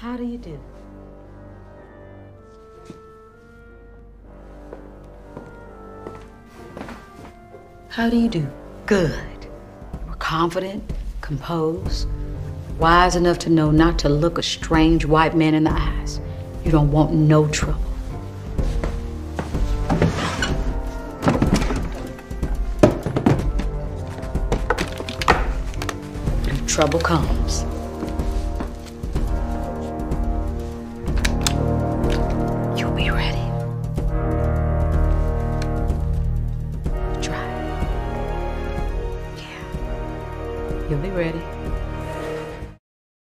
How do you do? How do you do? Good. You're confident, composed, wise enough to know not to look a strange white man in the eyes. You don't want no trouble. Trouble comes. You'll be ready.